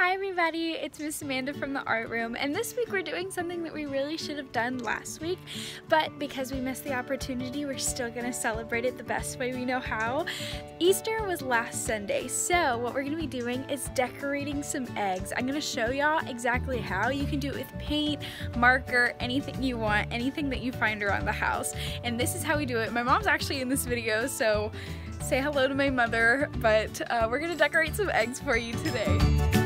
Hi everybody, it's Miss Amanda from the art room and this week we're doing something that we really should have done last week but because we missed the opportunity we're still going to celebrate it the best way we know how. Easter was last Sunday so what we're going to be doing is decorating some eggs. I'm going to show y'all exactly how. You can do it with paint, marker, anything you want, anything that you find around the house and this is how we do it. My mom's actually in this video so say hello to my mother but uh, we're going to decorate some eggs for you today.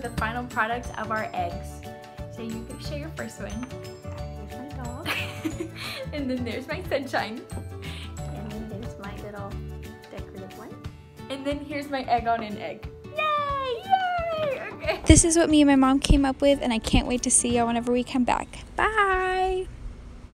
The final product of our eggs. So you can show your first one. There's my dog. and then there's my sunshine. And then there's my little decorative one. And then here's my egg on an egg. Yay! Yay! Okay. This is what me and my mom came up with and I can't wait to see y'all whenever we come back. Bye!